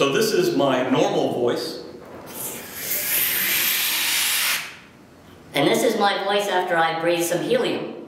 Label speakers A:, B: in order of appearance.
A: So this is my normal voice.
B: And this is my voice after I breathe some helium.